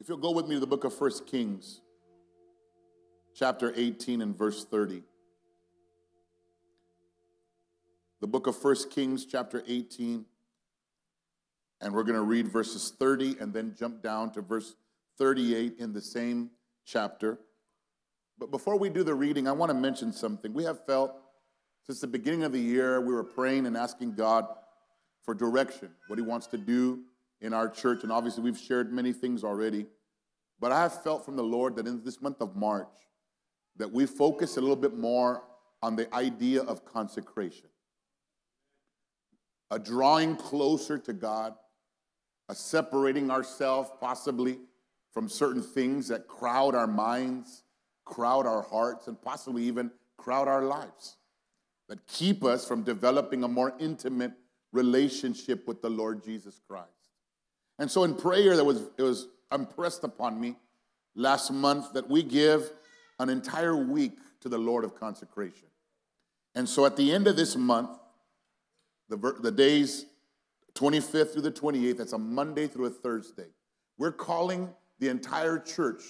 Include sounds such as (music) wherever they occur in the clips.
If you'll go with me to the book of First Kings, chapter 18 and verse 30. The book of First Kings, chapter 18, and we're going to read verses 30 and then jump down to verse 38 in the same chapter. But before we do the reading, I want to mention something. We have felt since the beginning of the year, we were praying and asking God for direction, what He wants to do in our church. And obviously, we've shared many things already. But I have felt from the Lord that in this month of March, that we focus a little bit more on the idea of consecration, a drawing closer to God, a separating ourselves possibly from certain things that crowd our minds, crowd our hearts, and possibly even crowd our lives, that keep us from developing a more intimate relationship with the Lord Jesus Christ. And so in prayer, that was, it was impressed upon me last month that we give an entire week to the Lord of consecration. And so at the end of this month, the, the days 25th through the 28th, that's a Monday through a Thursday, we're calling the entire church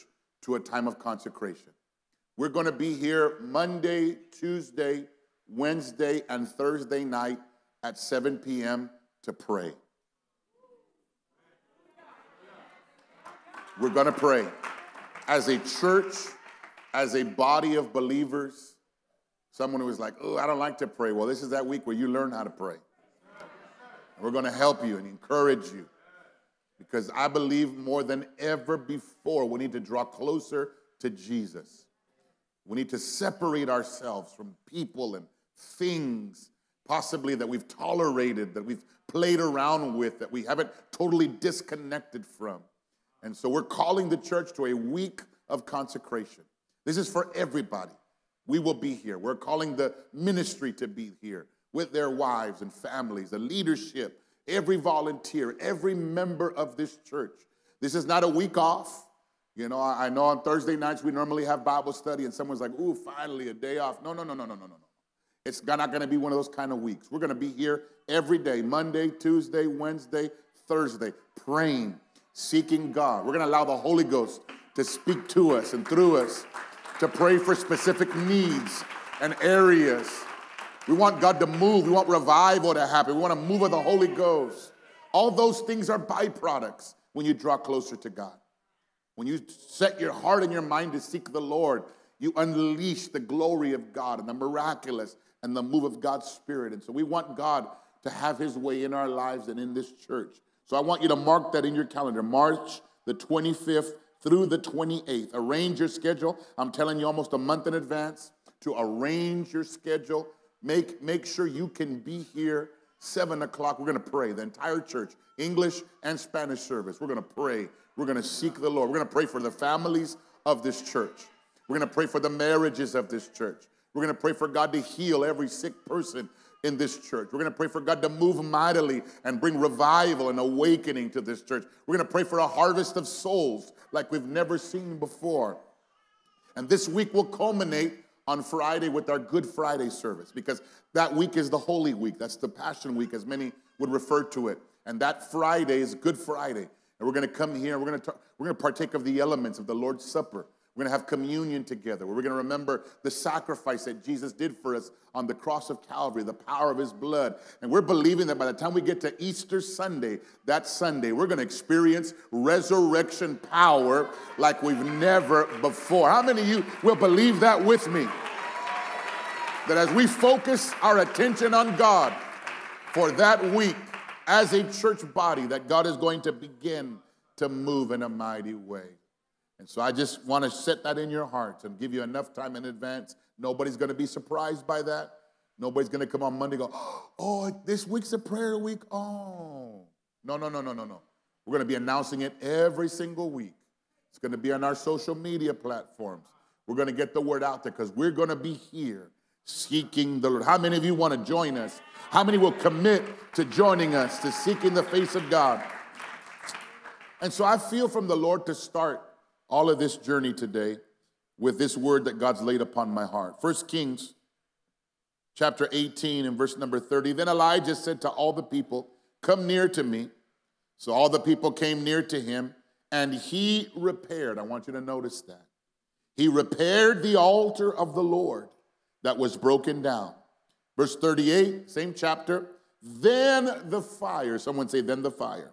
to a time of consecration. We're going to be here Monday, Tuesday, Wednesday, and Thursday night at 7 p.m. to pray. We're going to pray. As a church, as a body of believers, someone who was like, oh, I don't like to pray. Well, this is that week where you learn how to pray. And we're going to help you and encourage you because I believe more than ever before we need to draw closer to Jesus. We need to separate ourselves from people and things, possibly that we've tolerated, that we've played around with, that we haven't totally disconnected from. And so we're calling the church to a week of consecration. This is for everybody. We will be here. We're calling the ministry to be here with their wives and families, the leadership, every volunteer, every member of this church. This is not a week off. You know, I know on Thursday nights we normally have Bible study, and someone's like, ooh, finally a day off. No, no, no, no, no, no, no. It's not going to be one of those kind of weeks. We're going to be here every day Monday, Tuesday, Wednesday, Thursday, praying, seeking God. We're going to allow the Holy Ghost to speak to us and through us, to pray for specific needs and areas. We want God to move. We want revival to happen. We want to move of the Holy Ghost. All those things are byproducts when you draw closer to God. When you set your heart and your mind to seek the Lord, you unleash the glory of God and the miraculous and the move of God's Spirit. And so we want God to have His way in our lives and in this church. So I want you to mark that in your calendar. March the 25th through the 28th. Arrange your schedule. I'm telling you almost a month in advance to arrange your schedule. Make, make sure you can be here 7 o'clock. We're going to pray, the entire church, English and Spanish service. We're going to pray. We're going to seek the Lord. We're going to pray for the families of this church. We're going to pray for the marriages of this church. We're going to pray for God to heal every sick person in this church. We're going to pray for God to move mightily and bring revival and awakening to this church. We're going to pray for a harvest of souls like we've never seen before. And this week will culminate on Friday with our Good Friday service because that week is the Holy Week. That's the Passion Week, as many would refer to it. And that Friday is Good Friday. And we're going to come here, we're going to, we're going to partake of the elements of the Lord's Supper. We're going to have communion together. We're going to remember the sacrifice that Jesus did for us on the cross of Calvary, the power of his blood. And we're believing that by the time we get to Easter Sunday, that Sunday, we're going to experience resurrection power like we've never before. How many of you will believe that with me? That as we focus our attention on God for that week as a church body, that God is going to begin to move in a mighty way. And so I just want to set that in your hearts and give you enough time in advance. Nobody's going to be surprised by that. Nobody's going to come on Monday go, (gasps) oh, this week's a prayer week. Oh. No, no, no, no, no, no. We're going to be announcing it every single week. It's going to be on our social media platforms. We're going to get the word out there because we're going to be here seeking the Lord. How many of you want to join us? How many will commit to joining us, to seeking the face of God? And so I feel from the Lord to start all of this journey today with this word that God's laid upon my heart. First Kings chapter 18 and verse number 30. Then Elijah said to all the people, Come near to me. So all the people came near to him, and he repaired. I want you to notice that. He repaired the altar of the Lord that was broken down. Verse 38, same chapter. Then the fire, someone say, then the fire.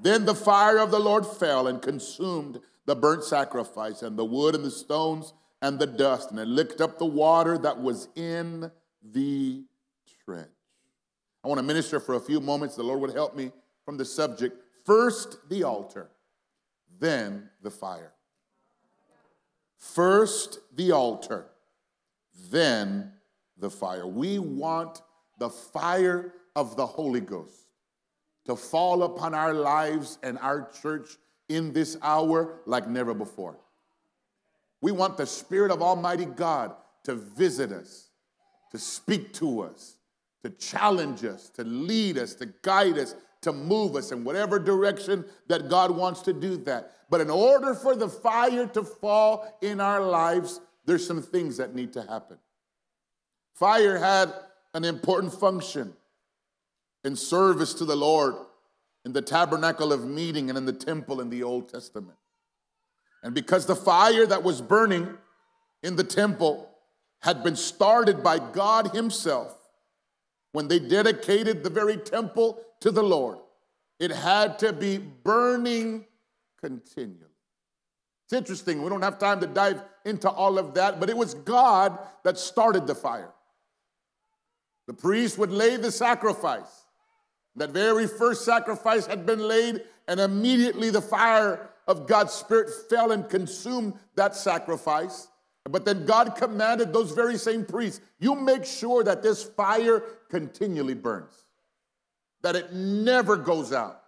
Then the fire of the Lord fell and consumed the burnt sacrifice and the wood and the stones and the dust, and it licked up the water that was in the trench. I want to minister for a few moments. The Lord would help me from the subject. First, the altar, then the fire. First, the altar, then the fire. We want the fire of the Holy Ghost to fall upon our lives and our church in this hour like never before. We want the Spirit of Almighty God to visit us, to speak to us, to challenge us, to lead us, to guide us, to move us in whatever direction that God wants to do that. But in order for the fire to fall in our lives, there's some things that need to happen. Fire had an important function in service to the Lord in the tabernacle of meeting and in the temple in the Old Testament. And because the fire that was burning in the temple had been started by God Himself when they dedicated the very temple to the Lord, it had to be burning continually. It's interesting, we don't have time to dive into all of that, but it was God that started the fire. The priest would lay the sacrifice. That very first sacrifice had been laid, and immediately the fire of God's Spirit fell and consumed that sacrifice. But then God commanded those very same priests, you make sure that this fire continually burns, that it never goes out,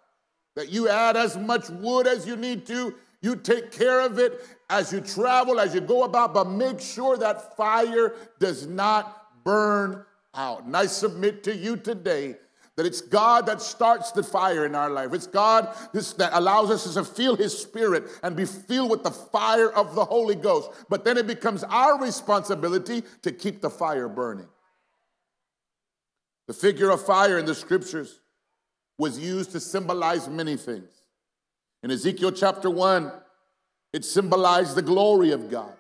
that you add as much wood as you need to, you take care of it as you travel, as you go about, but make sure that fire does not burn out. And I submit to you today that it's God that starts the fire in our life. It's God that allows us to feel His Spirit and be filled with the fire of the Holy Ghost. But then it becomes our responsibility to keep the fire burning. The figure of fire in the scriptures was used to symbolize many things. In Ezekiel chapter 1, it symbolized the glory of God.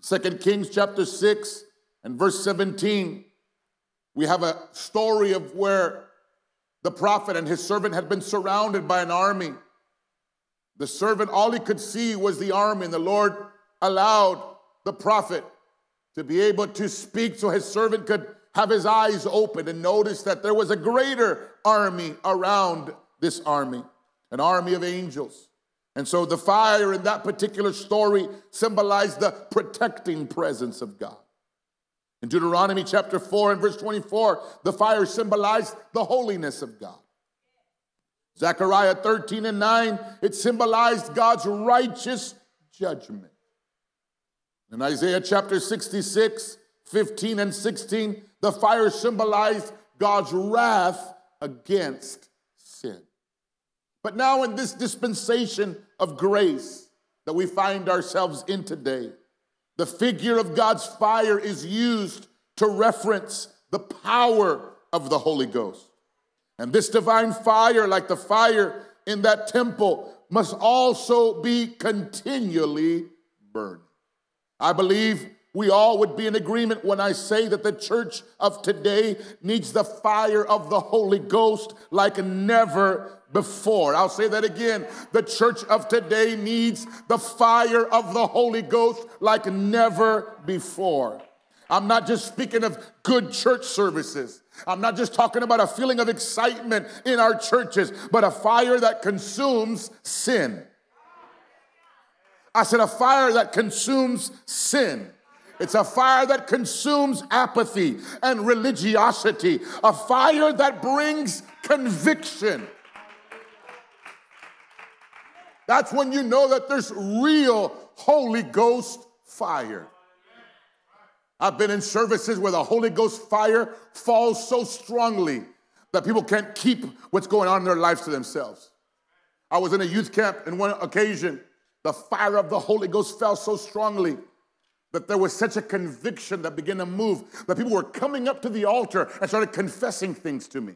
Second Kings chapter 6 and verse 17 we have a story of where the prophet and his servant had been surrounded by an army. The servant, all he could see was the army, and the Lord allowed the prophet to be able to speak so his servant could have his eyes open and notice that there was a greater army around this army, an army of angels. And so the fire in that particular story symbolized the protecting presence of God. In Deuteronomy chapter 4 and verse 24, the fire symbolized the holiness of God. Zechariah 13 and 9, it symbolized God's righteous judgment. In Isaiah chapter 66, 15 and 16, the fire symbolized God's wrath against sin. But now, in this dispensation of grace that we find ourselves in today, the figure of God's fire is used to reference the power of the Holy Ghost. And this divine fire, like the fire in that temple, must also be continually burning. I believe we all would be in agreement when I say that the church of today needs the fire of the Holy Ghost like never before. I'll say that again. The church of today needs the fire of the Holy Ghost like never before. I'm not just speaking of good church services. I'm not just talking about a feeling of excitement in our churches, but a fire that consumes sin. I said, a fire that consumes sin. It's a fire that consumes apathy and religiosity, a fire that brings conviction. That's when you know that there's real Holy Ghost fire. I've been in services where the Holy Ghost fire falls so strongly that people can't keep what's going on in their lives to themselves. I was in a youth camp, and one occasion, the fire of the Holy Ghost fell so strongly that there was such a conviction that began to move that people were coming up to the altar and started confessing things to me.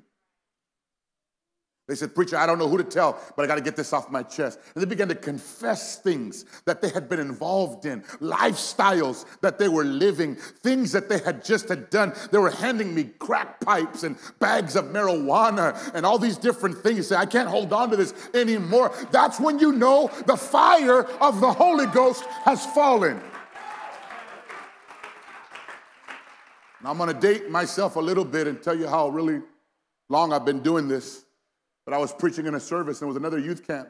They said, Preacher, I don't know who to tell, but I got to get this off my chest. And they began to confess things that they had been involved in, lifestyles that they were living, things that they had just had done. They were handing me crack pipes and bags of marijuana and all these different things. Say, I can't hold on to this anymore. That's when you know the fire of the Holy Ghost has fallen. Now, I'm going to date myself a little bit and tell you how really long I've been doing this. But I was preaching in a service, and it was another youth camp.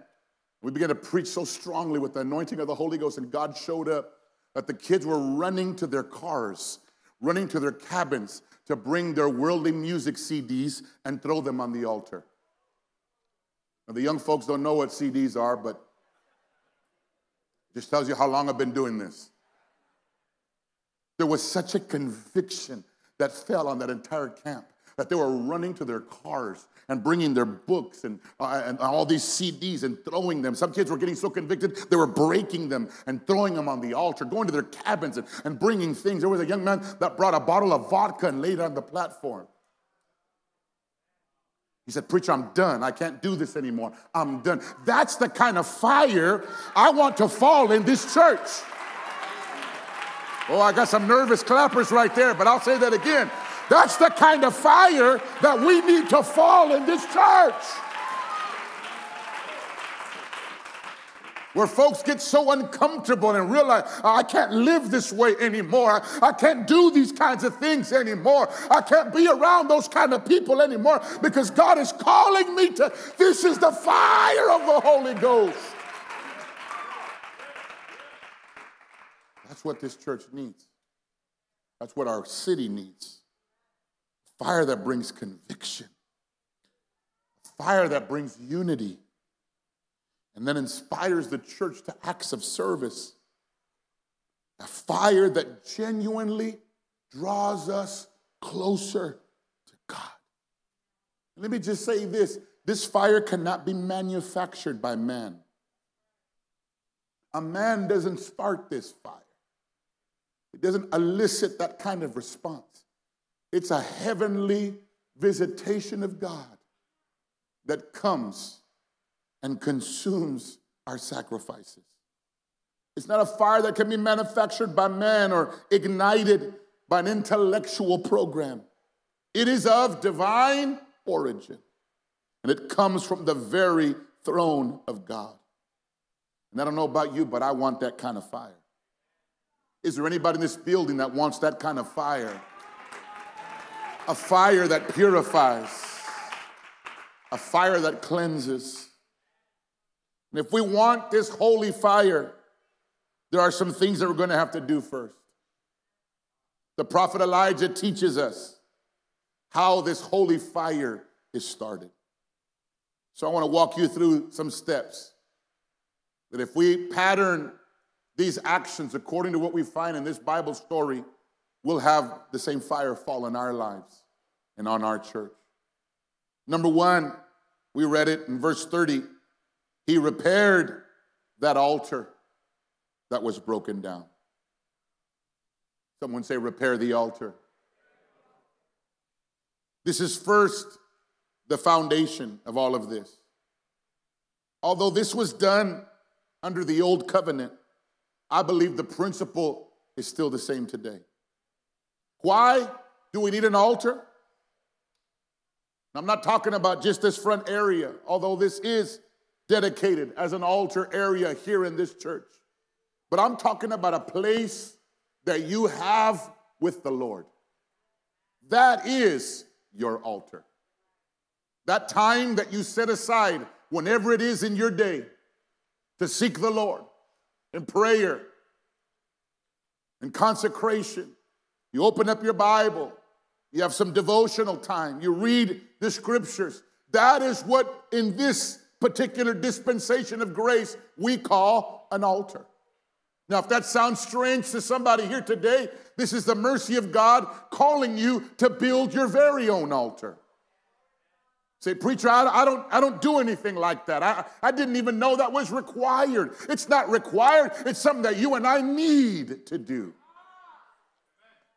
We began to preach so strongly with the anointing of the Holy Ghost, and God showed up that the kids were running to their cars, running to their cabins to bring their worldly music CDs and throw them on the altar. Now, the young folks don't know what CDs are, but it just tells you how long I've been doing this. There was such a conviction that fell on that entire camp that they were running to their cars and bringing their books and, uh, and all these CDs and throwing them. Some kids were getting so convicted, they were breaking them and throwing them on the altar, going to their cabins and, and bringing things. There was a young man that brought a bottle of vodka and laid it on the platform. He said, Preacher, I'm done. I can't do this anymore. I'm done. That's the kind of fire I want to fall in this church. Oh, I got some nervous clappers right there, but I'll say that again. That's the kind of fire that we need to fall in this church. Where folks get so uncomfortable and realize, oh, I can't live this way anymore. I can't do these kinds of things anymore. I can't be around those kind of people anymore because God is calling me to, this is the fire of the Holy Ghost. That's what this church needs. That's what our city needs. Fire that brings conviction, fire that brings unity, and then inspires the church to acts of service. A fire that genuinely draws us closer to God. Let me just say this this fire cannot be manufactured by man. A man doesn't start this fire, it doesn't elicit that kind of response. It's a heavenly visitation of God that comes and consumes our sacrifices. It's not a fire that can be manufactured by man or ignited by an intellectual program. It is of divine origin, and it comes from the very throne of God. And I don't know about you, but I want that kind of fire. Is there anybody in this building that wants that kind of fire? A fire that purifies, a fire that cleanses. And if we want this holy fire, there are some things that we're going to have to do first. The prophet Elijah teaches us how this holy fire is started. So I want to walk you through some steps that if we pattern these actions according to what we find in this Bible story, we'll have the same fire fall in our lives and on our church. Number one, we read it in verse 30. He repaired that altar that was broken down. Someone say, repair the altar. This is first the foundation of all of this. Although this was done under the old covenant, I believe the principle is still the same today. Why do we need an altar? I'm not talking about just this front area, although this is dedicated as an altar area here in this church. But I'm talking about a place that you have with the Lord. That is your altar. That time that you set aside, whenever it is in your day, to seek the Lord in prayer and consecration you open up your Bible, you have some devotional time, you read the scriptures. That is what, in this particular dispensation of grace, we call an altar. Now, if that sounds strange to somebody here today, this is the mercy of God calling you to build your very own altar. Say, preacher, I, I, don't, I don't do anything like that. I, I didn't even know that was required. It's not required, it's something that you and I need to do.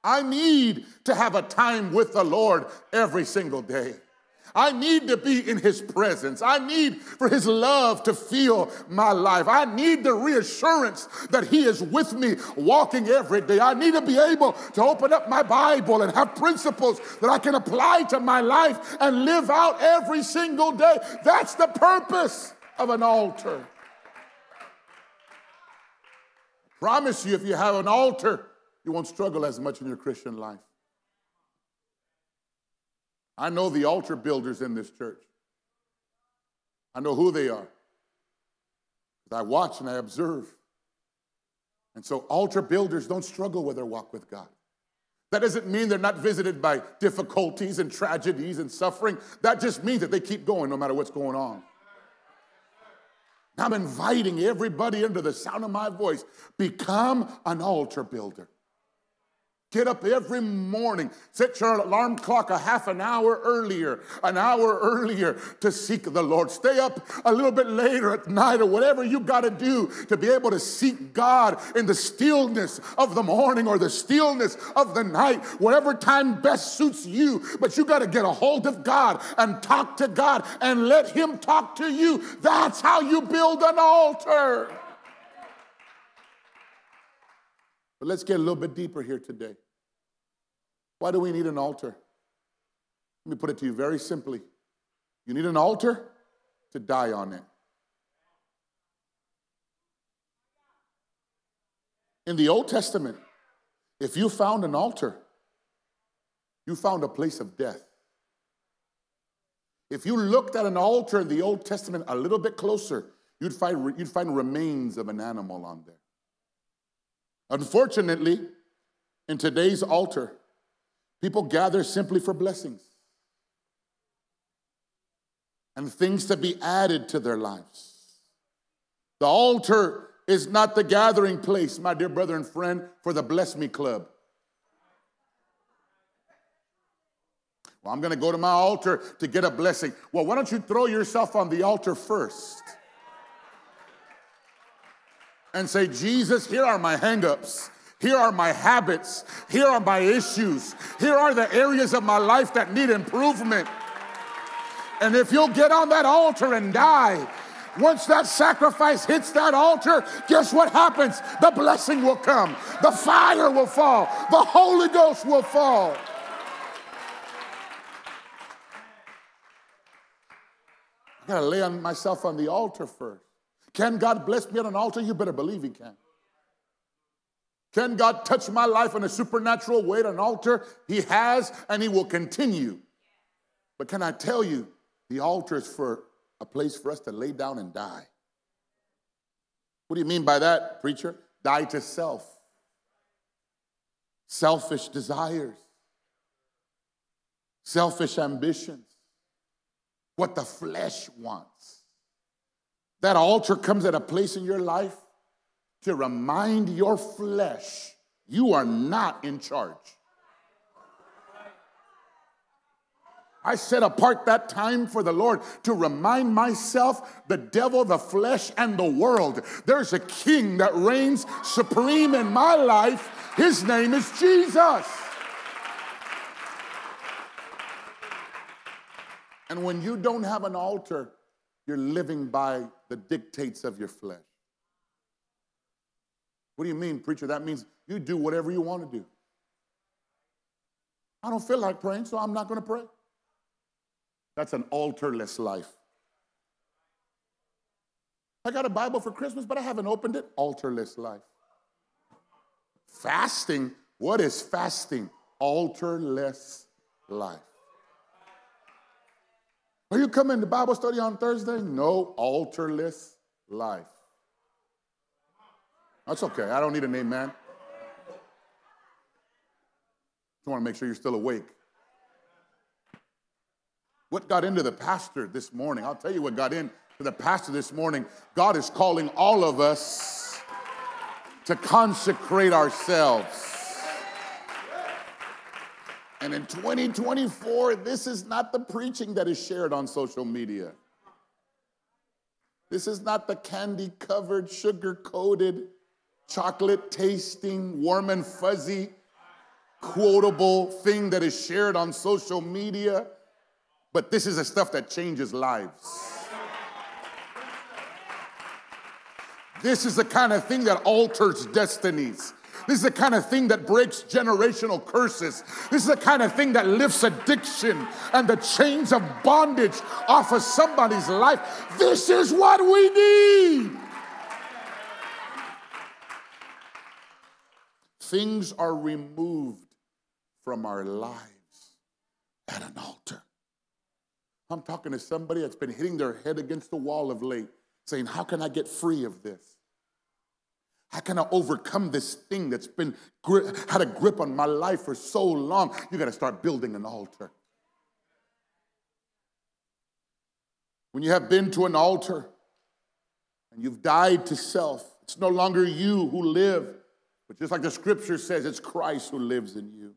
I need to have a time with the Lord every single day. I need to be in his presence. I need for his love to fill my life. I need the reassurance that he is with me walking every day. I need to be able to open up my Bible and have principles that I can apply to my life and live out every single day. That's the purpose of an altar. Promise you, if you have an altar, you won't struggle as much in your Christian life. I know the altar builders in this church. I know who they are. I watch and I observe. And so, altar builders don't struggle with their walk with God. That doesn't mean they're not visited by difficulties and tragedies and suffering. That just means that they keep going no matter what's going on. I'm inviting everybody under the sound of my voice become an altar builder. Get up every morning, set your alarm clock a half an hour earlier, an hour earlier to seek the Lord. Stay up a little bit later at night or whatever you got to do to be able to seek God in the stillness of the morning or the stillness of the night, whatever time best suits you. But you got to get a hold of God and talk to God and let Him talk to you. That's how you build an altar. But let's get a little bit deeper here today. Why do we need an altar? Let me put it to you very simply. You need an altar to die on it. In the Old Testament, if you found an altar, you found a place of death. If you looked at an altar in the Old Testament a little bit closer, you'd find, you'd find remains of an animal on there. Unfortunately, in today's altar, people gather simply for blessings and things to be added to their lives. The altar is not the gathering place, my dear brother and friend, for the Bless Me Club. Well, I'm going to go to my altar to get a blessing. Well, why don't you throw yourself on the altar first? And say, Jesus, here are my hangups. Here are my habits. Here are my issues. Here are the areas of my life that need improvement. And if you'll get on that altar and die, once that sacrifice hits that altar, guess what happens? The blessing will come, the fire will fall, the Holy Ghost will fall. I gotta lay on myself on the altar first. Can God bless me on an altar? You better believe He can. Can God touch my life in a supernatural way at an altar? He has, and He will continue. But can I tell you, the altar is for a place for us to lay down and die. What do you mean by that, preacher? Die to self, selfish desires, selfish ambitions, what the flesh wants. That altar comes at a place in your life to remind your flesh you are not in charge. I set apart that time for the Lord to remind myself, the devil, the flesh, and the world. There's a king that reigns supreme in my life. His name is Jesus. And when you don't have an altar, you're living by the dictates of your flesh. What do you mean, preacher? That means you do whatever you want to do. I don't feel like praying, so I'm not going to pray. That's an altarless life. I got a Bible for Christmas, but I haven't opened it. Altarless life. Fasting. What is fasting? Altarless life. Are you coming to Bible study on Thursday? No, altarless life. That's okay. I don't need a name, man. Just want to make sure you're still awake. What got into the pastor this morning? I'll tell you what got into the pastor this morning. God is calling all of us to consecrate ourselves. And in 2024, this is not the preaching that is shared on social media. This is not the candy covered, sugar coated, chocolate tasting, warm and fuzzy, quotable thing that is shared on social media. but this is the stuff that changes lives. This is the kind of thing that alters destinies. This is the kind of thing that breaks generational curses. This is the kind of thing that lifts addiction and the chains of bondage off of somebody's life. This is what we need. Things are removed from our lives at an altar. I'm talking to somebody that's been hitting their head against the wall of late, saying, How can I get free of this? How can I overcome this thing that's been had a grip on my life for so long? You got to start building an altar. When you have been to an altar and you've died to self, it's no longer you who live, but just like the scripture says, it's Christ who lives in you.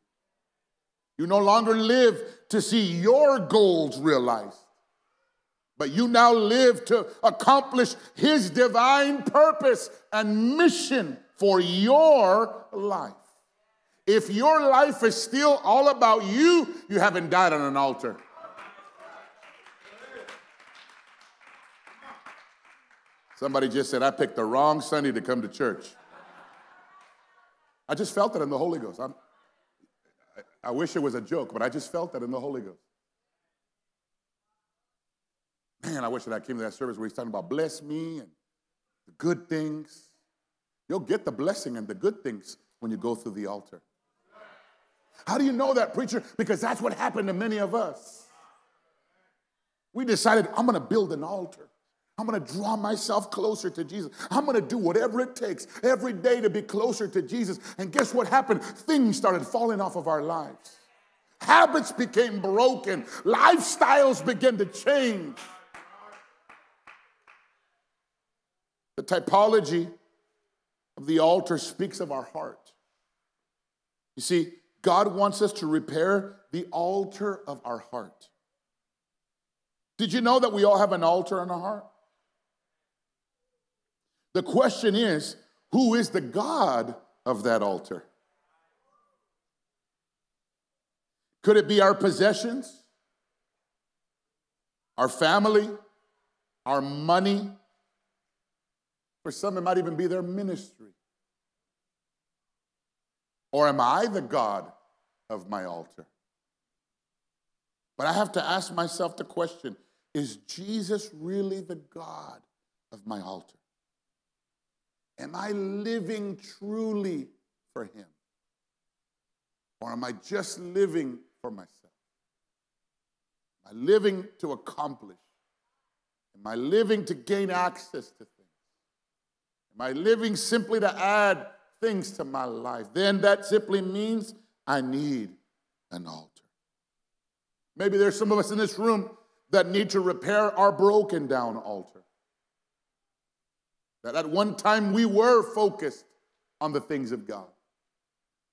You no longer live to see your goals realized, but you now live to accomplish His divine purpose and mission for your life. If your life is still all about you, you haven't died on an altar. Somebody just said, I picked the wrong Sunday to come to church. I just felt it in the Holy Ghost. I'm, I wish it was a joke, but I just felt that in the Holy Ghost. Man, I wish that I came to that service where he's talking about bless me and the good things. You'll get the blessing and the good things when you go through the altar. How do you know that, preacher? Because that's what happened to many of us. We decided, I'm going to build an altar. I'm going to draw myself closer to Jesus. I'm going to do whatever it takes every day to be closer to Jesus. And guess what happened? Things started falling off of our lives. Habits became broken. Lifestyles began to change. The typology of the altar speaks of our heart. You see, God wants us to repair the altar of our heart. Did you know that we all have an altar in our heart? The question is who is the God of that altar? Could it be our possessions, our family, our money? For some, it might even be their ministry. Or am I the God of my altar? But I have to ask myself the question is Jesus really the God of my altar? Am I living truly for Him? Or am I just living for myself? Am I living to accomplish? Am I living to gain access to things? I living simply to add things to my life? Then that simply means I need an altar. Maybe there's some of us in this room that need to repair our broken down altar. That at one time we were focused on the things of God.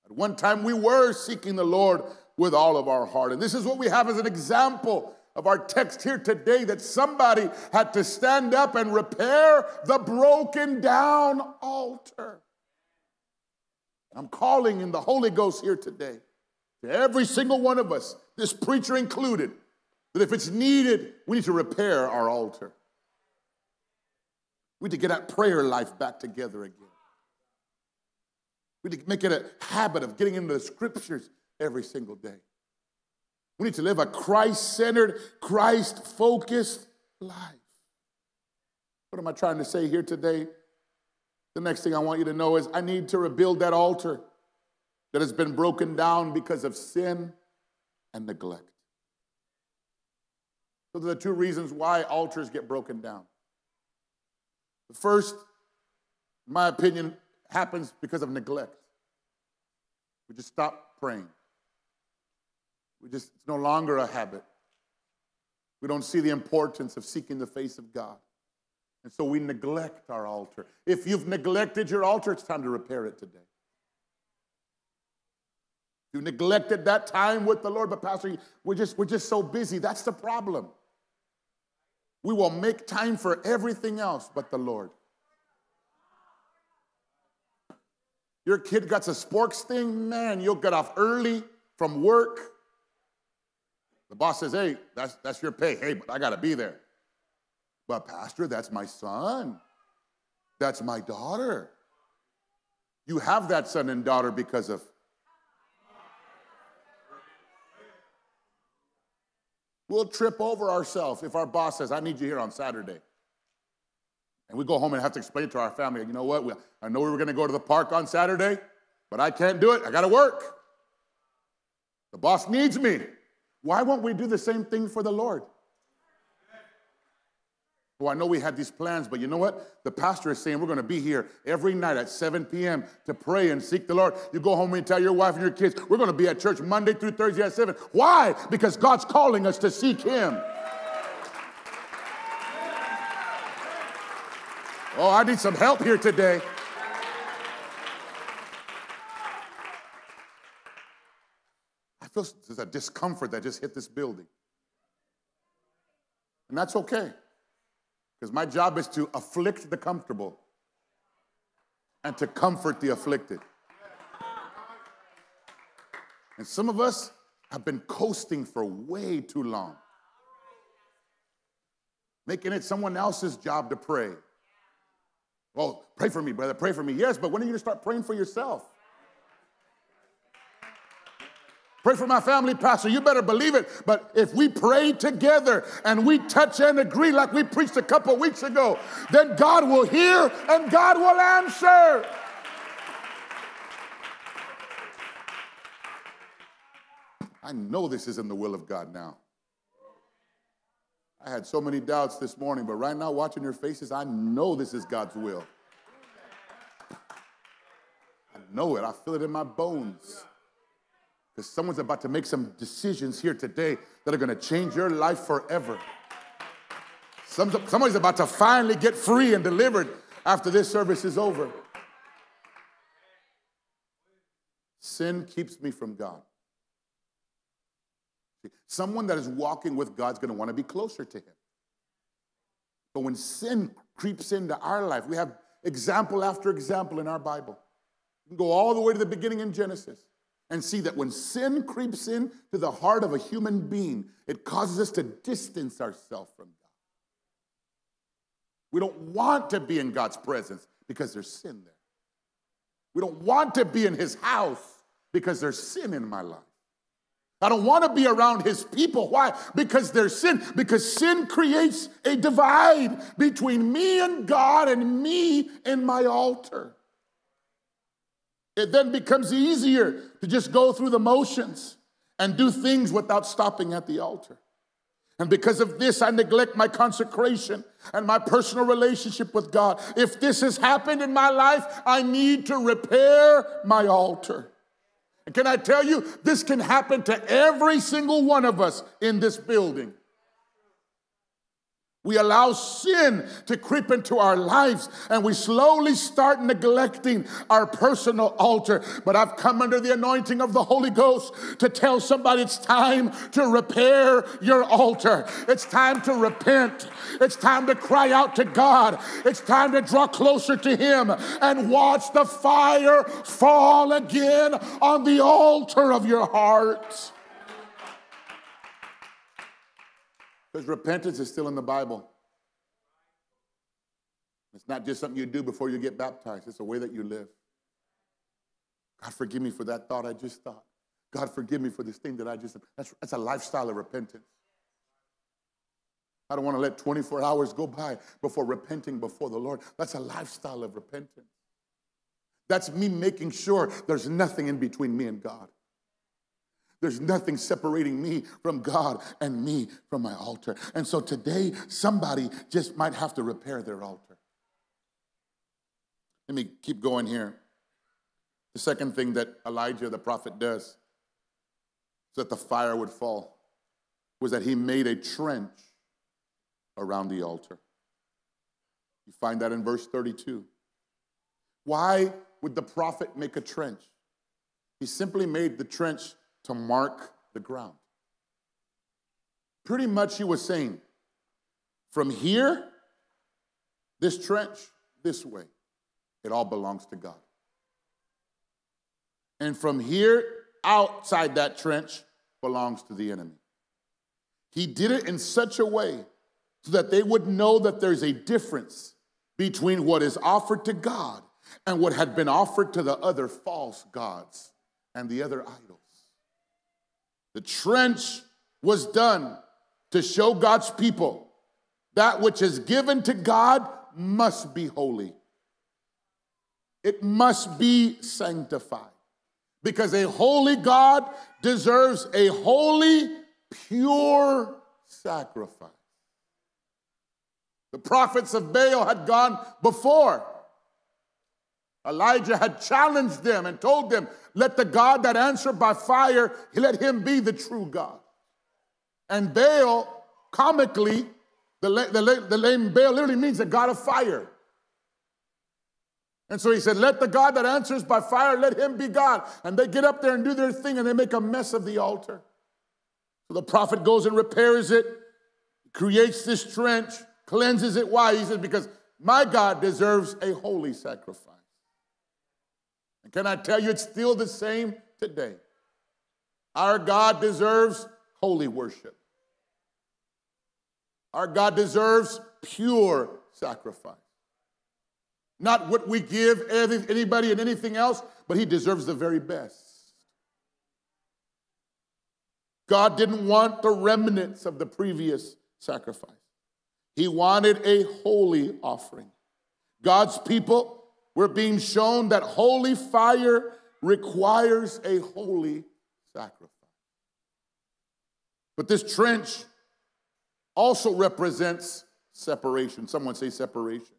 At one time we were seeking the Lord with all of our heart. And this is what we have as an example of our text here today that somebody had to stand up and repair the broken down altar. I'm calling in the Holy Ghost here today to every single one of us, this preacher included, that if it's needed, we need to repair our altar. We need to get that prayer life back together again. We need to make it a habit of getting into the scriptures every single day. We need to live a Christ centered, Christ focused life. What am I trying to say here today? The next thing I want you to know is I need to rebuild that altar that has been broken down because of sin and neglect. Those are the two reasons why altars get broken down. The first, in my opinion, happens because of neglect. We just stop praying. We just, it's no longer a habit. We don't see the importance of seeking the face of God. And so we neglect our altar. If you've neglected your altar, it's time to repair it today. You neglected that time with the Lord, but Pastor, we're just, we're just so busy. That's the problem. We will make time for everything else but the Lord. Your kid got a sports thing, man, you'll get off early from work. The boss says, hey, that's, that's your pay. Hey, but I got to be there. But, Pastor, that's my son. That's my daughter. You have that son and daughter because of. We'll trip over ourselves if our boss says, I need you here on Saturday. And we go home and have to explain to our family, you know what? I know we were going to go to the park on Saturday, but I can't do it. I got to work. The boss needs me. Why won't we do the same thing for the Lord? Well, I know we had these plans, but you know what? The pastor is saying we're going to be here every night at 7 p.m. to pray and seek the Lord. You go home and tell your wife and your kids, we're going to be at church Monday through Thursday at 7. Why? Because God's calling us to seek Him. Oh, I need some help here today. I there's a discomfort that just hit this building. And that's okay. Because my job is to afflict the comfortable and to comfort the afflicted. And some of us have been coasting for way too long, making it someone else's job to pray. Well, pray for me, brother, pray for me. Yes, but when are you going to start praying for yourself? Pray for my family, Pastor. You better believe it. But if we pray together and we touch and agree like we preached a couple weeks ago, then God will hear and God will answer. I know this is in the will of God now. I had so many doubts this morning, but right now, watching your faces, I know this is God's will. I know it. I feel it in my bones. Because someone's about to make some decisions here today that are going to change your life forever. Some, somebody's about to finally get free and delivered after this service is over. Sin keeps me from God. Someone that is walking with God's going to want to be closer to Him. But when sin creeps into our life, we have example after example in our Bible. You can go all the way to the beginning in Genesis and see that when sin creeps in to the heart of a human being, it causes us to distance ourselves from God. We don't want to be in God's presence because there's sin there. We don't want to be in his house because there's sin in my life. I don't want to be around his people. Why? Because there's sin. Because sin creates a divide between me and God and me and my altar it then becomes easier to just go through the motions and do things without stopping at the altar. And because of this, I neglect my consecration and my personal relationship with God. If this has happened in my life, I need to repair my altar. And can I tell you, this can happen to every single one of us in this building. We allow sin to creep into our lives and we slowly start neglecting our personal altar. But I've come under the anointing of the Holy Ghost to tell somebody it's time to repair your altar. It's time to repent. It's time to cry out to God. It's time to draw closer to Him and watch the fire fall again on the altar of your heart. Because repentance is still in the Bible. It's not just something you do before you get baptized, it's a way that you live. God, forgive me for that thought I just thought. God, forgive me for this thing that I just that's, that's a lifestyle of repentance. I don't want to let 24 hours go by before repenting before the Lord. That's a lifestyle of repentance. That's me making sure there's nothing in between me and God. There's nothing separating me from God and me from my altar. And so today, somebody just might have to repair their altar. Let me keep going here. The second thing that Elijah the prophet does so that the fire would fall was that he made a trench around the altar. You find that in verse 32. Why would the prophet make a trench? He simply made the trench to mark the ground. Pretty much, he was saying, from here, this trench, this way, it all belongs to God. And from here, outside that trench, belongs to the enemy. He did it in such a way so that they would know that there's a difference between what is offered to God and what had been offered to the other false gods and the other idols. The trench was done to show God's people that which is given to God must be holy. It must be sanctified. Because a holy God deserves a holy, pure sacrifice. The prophets of Baal had gone before. Elijah had challenged them and told them, Let the God that answered by fire, let him be the true God. And Baal, comically, the, the, the name Baal literally means the God of fire. And so he said, Let the God that answers by fire, let him be God. And they get up there and do their thing and they make a mess of the altar. So the prophet goes and repairs it, creates this trench, cleanses it. Why? He says, Because my God deserves a holy sacrifice. And can I tell you, it's still the same today. Our God deserves holy worship. Our God deserves pure sacrifice. Not what we give anybody and anything else, but He deserves the very best. God didn't want the remnants of the previous sacrifice, He wanted a holy offering. God's people were being shown that holy fire requires a holy sacrifice. But this trench also represents separation. Someone say separation.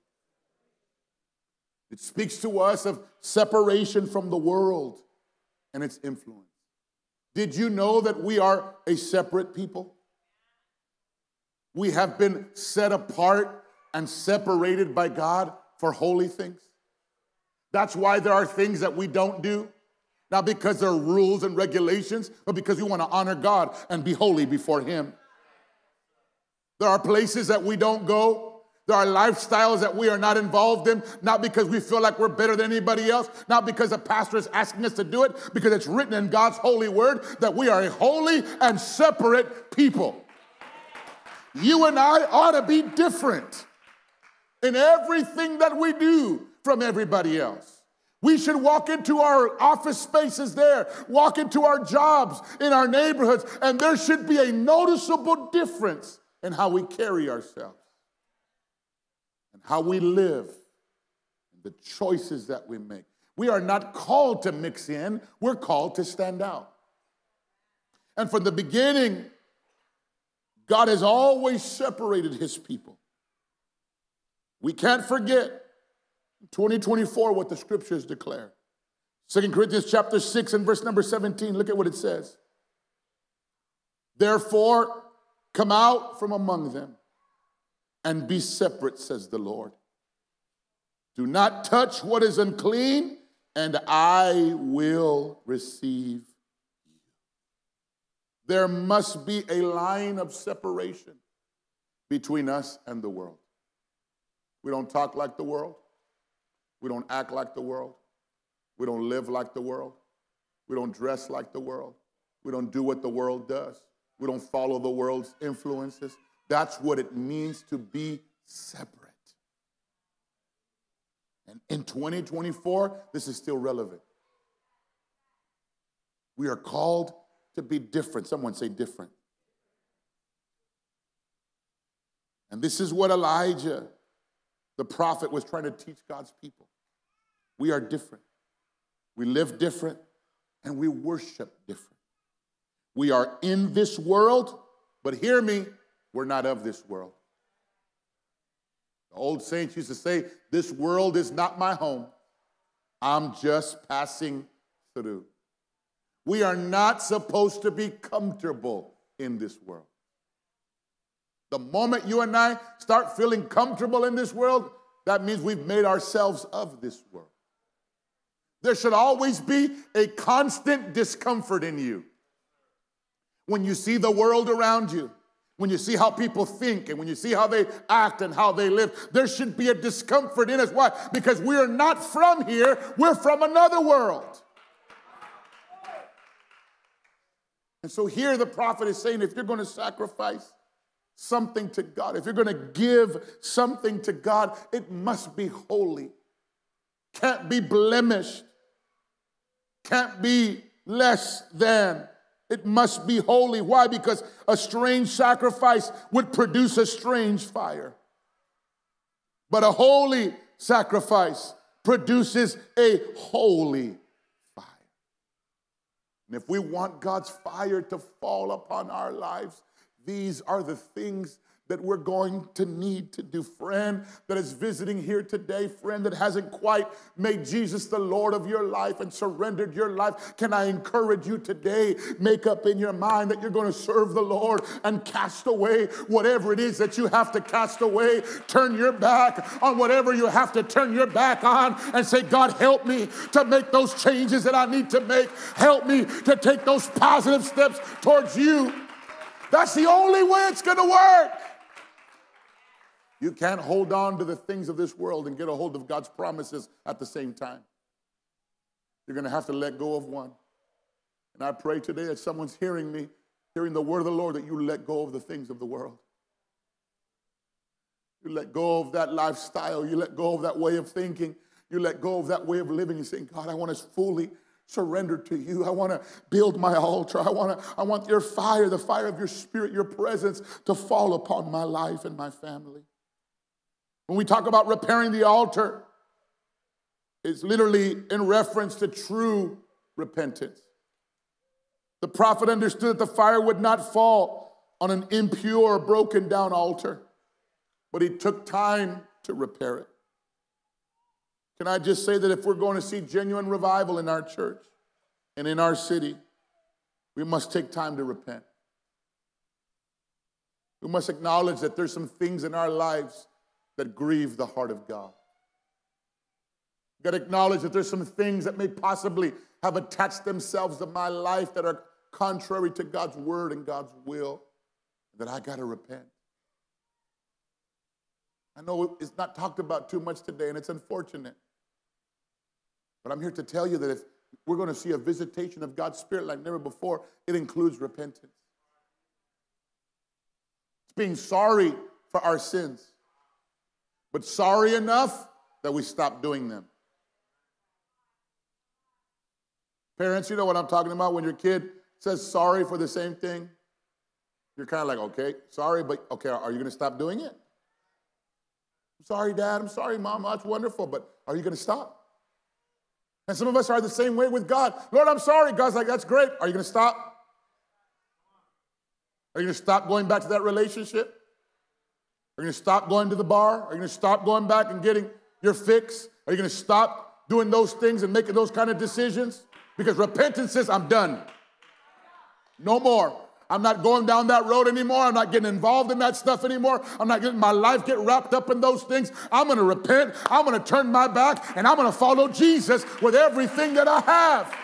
It speaks to us of separation from the world and its influence. Did you know that we are a separate people? We have been set apart and separated by God for holy things. That's why there are things that we don't do. Not because there are rules and regulations, but because we want to honor God and be holy before Him. There are places that we don't go there are lifestyles that we are not involved in, not because we feel like we're better than anybody else, not because the pastor is asking us to do it, because it's written in God's holy word that we are a holy and separate people. You and I ought to be different in everything that we do from everybody else. We should walk into our office spaces there, walk into our jobs in our neighborhoods, and there should be a noticeable difference in how we carry ourselves and how we live, and the choices that we make. We are not called to mix in, we're called to stand out. And from the beginning, God has always separated his people. We can't forget 2024 what the scriptures declare. Second Corinthians chapter 6 and verse number 17, look at what it says. Therefore, come out from among them and be separate, says the Lord. Do not touch what is unclean, and I will receive you. There must be a line of separation between us and the world. We don't talk like the world. We don't act like the world. We don't live like the world. We don't dress like the world. We don't do what the world does. We don't follow the world's influences. That's what it means to be separate. And in 2024, this is still relevant. We are called to be different. Someone say different. And this is what Elijah, the prophet, was trying to teach God's people. We are different. We live different and we worship different. We are in this world, but hear me, we're not of this world. The old saints used to say, This world is not my home. I'm just passing through. We are not supposed to be comfortable in this world. The moment you and I start feeling comfortable in this world, that means we've made ourselves of this world. There should always be a constant discomfort in you. When you see the world around you, when you see how people think and when you see how they act and how they live, there should be a discomfort in us. Why? Because we are not from here, we're from another world. And so here the prophet is saying if you're going to sacrifice something to God, if you're going to give something to God, it must be holy, can't be blemished, can't be less than. It must be holy. Why? Because a strange sacrifice would produce a strange fire. But a holy sacrifice produces a holy fire. And if we want God's fire to fall upon our lives, these are the things that we're going to need to do. Friend that is visiting here today, friend that hasn't quite made Jesus the Lord of your life and surrendered your life, can I encourage you today? Make up in your mind that you're going to serve the Lord and cast away whatever it is that you have to cast away. Turn your back on whatever you have to turn your back on and say, God, help me to make those changes that I need to make. Help me to take those positive steps towards you. That's the only way it's going to work. You can't hold on to the things of this world and get a hold of God's promises at the same time. You're going to have to let go of one. And I pray today that someone's hearing me, hearing the word of the Lord, that you let go of the things of the world. You let go of that lifestyle. You let go of that way of thinking. You let go of that way of living and saying, God, I want to fully surrender to you. I want to build my altar. I want to, I want your fire, the fire of your spirit, your presence to fall upon my life and my family. When we talk about repairing the altar, it's literally in reference to true repentance. The prophet understood that the fire would not fall on an impure, broken down altar, but he took time to repair it. Can I just say that if we're going to see genuine revival in our church and in our city, we must take time to repent. We must acknowledge that there's some things in our lives that grieve the heart of God. You've got to acknowledge that there's some things that may possibly have attached themselves to my life that are contrary to God's word and God's will, that I got to repent. I know it's not talked about too much today, and it's unfortunate. But I'm here to tell you that if we're going to see a visitation of God's Spirit like never before, it includes repentance. It's being sorry for our sins but sorry enough that we stop doing them. Parents, you know what I'm talking about when your kid says sorry for the same thing? You're kind of like, okay, sorry, but okay, are you going to stop doing it? I'm sorry, Dad. I'm sorry, Mom. That's wonderful, but are you going to stop? And some of us are the same way with God. Lord, I'm sorry. God's like, that's great. Are you going to stop? Are you going to stop going back to that relationship? Are you going to stop going to the bar? Are you going to stop going back and getting your fix? Are you going to stop doing those things and making those kind of decisions? Because repentance says, I'm done. No more. I'm not going down that road anymore. I'm not getting involved in that stuff anymore. I'm not getting my life get wrapped up in those things. I'm going to repent. I'm going to turn my back and I'm going to follow Jesus with everything that I have.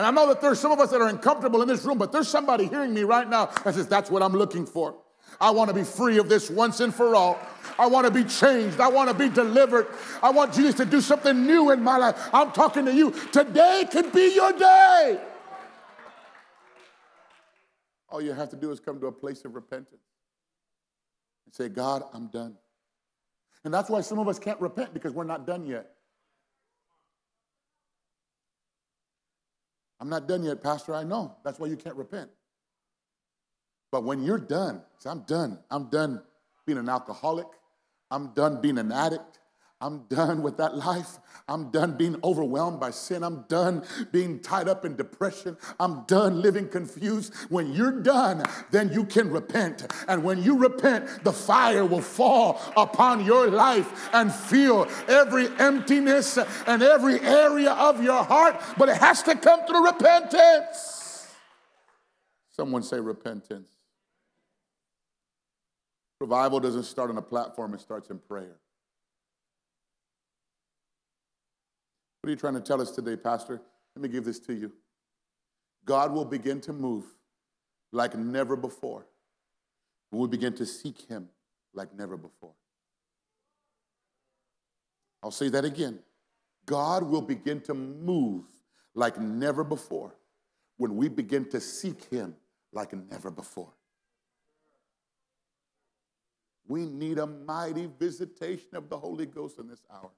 And I know that there's some of us that are uncomfortable in this room, but there's somebody hearing me right now that says, That's what I'm looking for. I want to be free of this once and for all. I want to be changed. I want to be delivered. I want Jesus to do something new in my life. I'm talking to you. Today could be your day. All you have to do is come to a place of repentance and say, God, I'm done. And that's why some of us can't repent because we're not done yet. I'm not done yet, Pastor. I know. That's why you can't repent. But when you're done, I'm done. I'm done being an alcoholic. I'm done being an addict. I'm done with that life. I'm done being overwhelmed by sin. I'm done being tied up in depression. I'm done living confused. When you're done, then you can repent. And when you repent, the fire will fall upon your life and fill every emptiness and every area of your heart. But it has to come through repentance. Someone say repentance. Revival doesn't start on a platform, it starts in prayer. What are you trying to tell us today, Pastor? Let me give this to you. God will begin to move like never before when we begin to seek Him like never before. I'll say that again. God will begin to move like never before when we begin to seek Him like never before. We need a mighty visitation of the Holy Ghost in this hour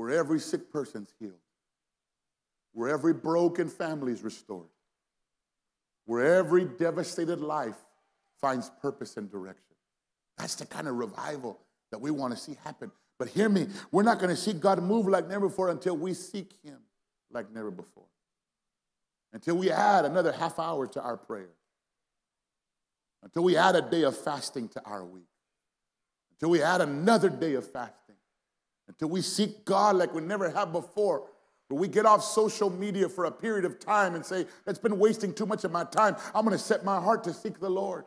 where every sick person's healed, where every broken family is restored, where every devastated life finds purpose and direction. That's the kind of revival that we want to see happen. But hear me, we're not going to see God move like never before until we seek Him like never before. Until we add another half hour to our prayer. Until we add a day of fasting to our week. Until we add another day of fasting. Until we seek God like we never have before. But we get off social media for a period of time and say, that's been wasting too much of my time. I'm going to set my heart to seek the Lord.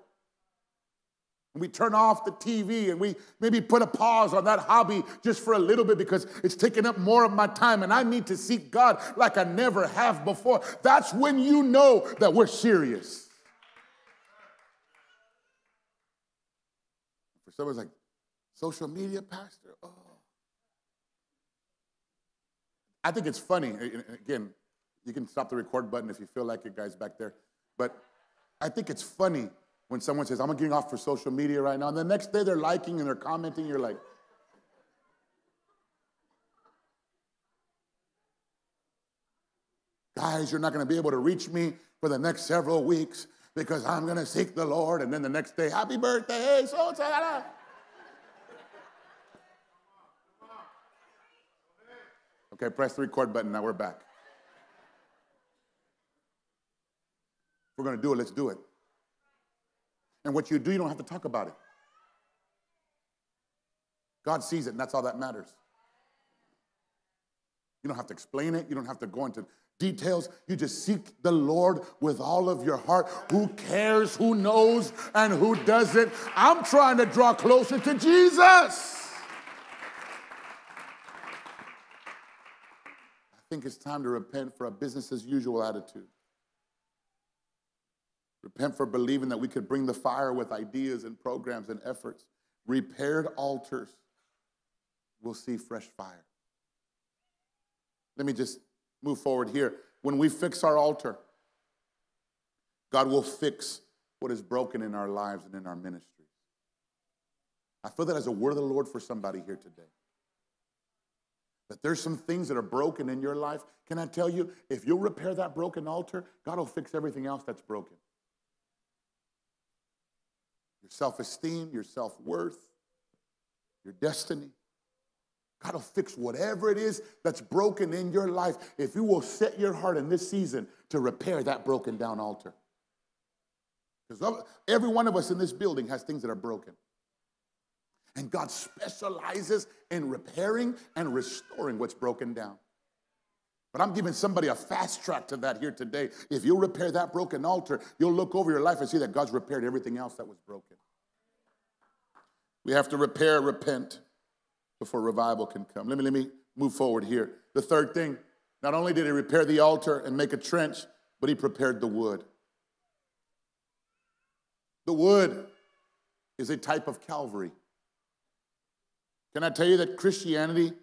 And we turn off the TV and we maybe put a pause on that hobby just for a little bit because it's taking up more of my time and I need to seek God like I never have before. That's when you know that we're serious. For someone's like, social media, Pastor? Oh. I think it's funny. Again, you can stop the record button if you feel like it, guys back there. But I think it's funny when someone says, I'm getting off for social media right now, and the next day they're liking and they're commenting, you're like, guys, you're not going to be able to reach me for the next several weeks because I'm going to seek the Lord. And then the next day, happy birthday, hey, so so. Okay, press the record button. Now we're back. If we're going to do it, let's do it. And what you do, you don't have to talk about it. God sees it, and that's all that matters. You don't have to explain it, you don't have to go into details. You just seek the Lord with all of your heart. Who cares, who knows, and who doesn't? I'm trying to draw closer to Jesus. Think it's time to repent for a business as usual attitude. Repent for believing that we could bring the fire with ideas and programs and efforts. Repaired altars will see fresh fire. Let me just move forward here. When we fix our altar, God will fix what is broken in our lives and in our ministries. I feel that as a word of the Lord for somebody here today. That there's some things that are broken in your life. Can I tell you, if you'll repair that broken altar, God will fix everything else that's broken your self esteem, your self worth, your destiny. God will fix whatever it is that's broken in your life if you will set your heart in this season to repair that broken down altar. Because every one of us in this building has things that are broken. And God specializes in repairing and restoring what's broken down. But I'm giving somebody a fast track to that here today. If you repair that broken altar, you'll look over your life and see that God's repaired everything else that was broken. We have to repair, repent before revival can come. Let me, let me move forward here. The third thing, not only did he repair the altar and make a trench, but he prepared the wood. The wood is a type of Calvary. Can I tell you that Christianity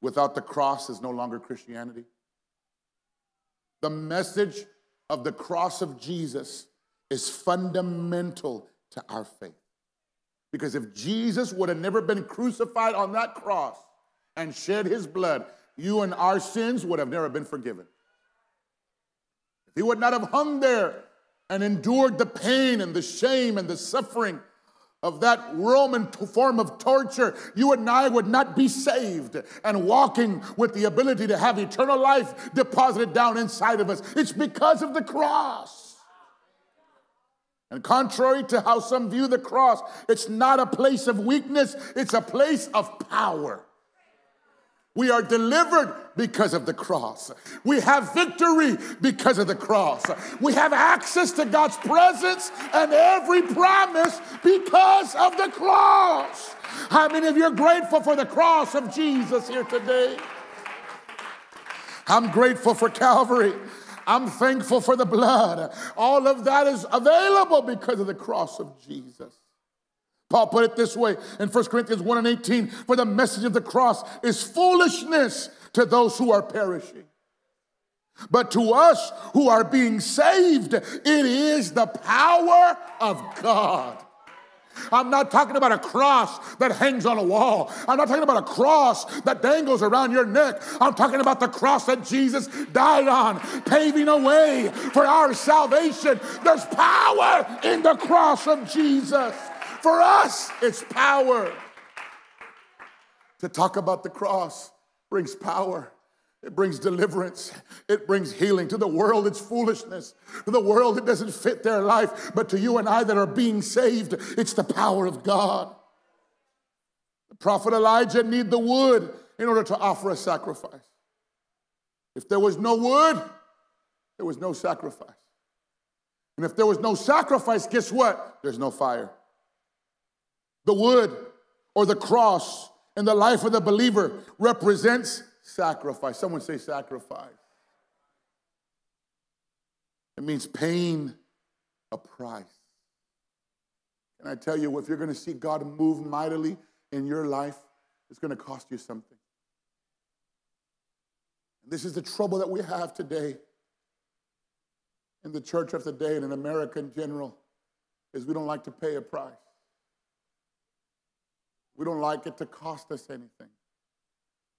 without the cross is no longer Christianity? The message of the cross of Jesus is fundamental to our faith. Because if Jesus would have never been crucified on that cross and shed his blood, you and our sins would have never been forgiven. If he would not have hung there and endured the pain and the shame and the suffering of that Roman form of torture, you and I would not be saved and walking with the ability to have eternal life deposited down inside of us. It's because of the cross. And contrary to how some view the cross, it's not a place of weakness, it's a place of power. We are delivered because of the cross. We have victory because of the cross. We have access to God's presence and every promise because of the cross. How many of you are grateful for the cross of Jesus here today? I'm grateful for Calvary. I'm thankful for the blood. All of that is available because of the cross of Jesus. Paul put it this way in 1 Corinthians 1 and 18 For the message of the cross is foolishness to those who are perishing. But to us who are being saved, it is the power of God. I'm not talking about a cross that hangs on a wall. I'm not talking about a cross that dangles around your neck. I'm talking about the cross that Jesus died on, paving a way for our salvation. There's power in the cross of Jesus. For us, it's power. To talk about the cross brings power. It brings deliverance. It brings healing. To the world, it's foolishness. To the world, it doesn't fit their life. But to you and I that are being saved, it's the power of God. The prophet Elijah needed the wood in order to offer a sacrifice. If there was no wood, there was no sacrifice. And if there was no sacrifice, guess what? There's no fire. The wood or the cross in the life of the believer represents Sacrifice. Someone say sacrifice. It means paying a price. And I tell you, if you're going to see God move mightily in your life, it's going to cost you something. And this is the trouble that we have today in the church of today and in America in general, is we don't like to pay a price. We don't like it to cost us anything.